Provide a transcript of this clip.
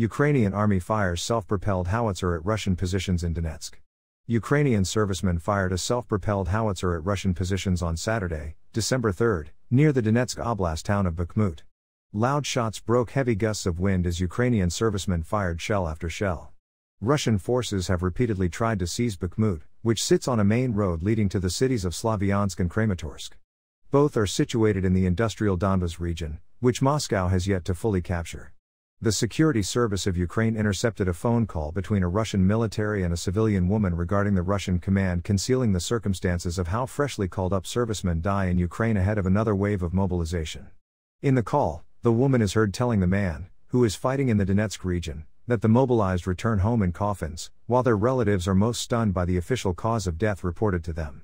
Ukrainian army fires self propelled howitzer at Russian positions in Donetsk. Ukrainian servicemen fired a self propelled howitzer at Russian positions on Saturday, December 3, near the Donetsk Oblast town of Bakhmut. Loud shots broke heavy gusts of wind as Ukrainian servicemen fired shell after shell. Russian forces have repeatedly tried to seize Bakhmut, which sits on a main road leading to the cities of Slavyansk and Kramatorsk. Both are situated in the industrial Donbas region, which Moscow has yet to fully capture. The Security Service of Ukraine intercepted a phone call between a Russian military and a civilian woman regarding the Russian command concealing the circumstances of how freshly called up servicemen die in Ukraine ahead of another wave of mobilization. In the call, the woman is heard telling the man, who is fighting in the Donetsk region, that the mobilized return home in coffins, while their relatives are most stunned by the official cause of death reported to them.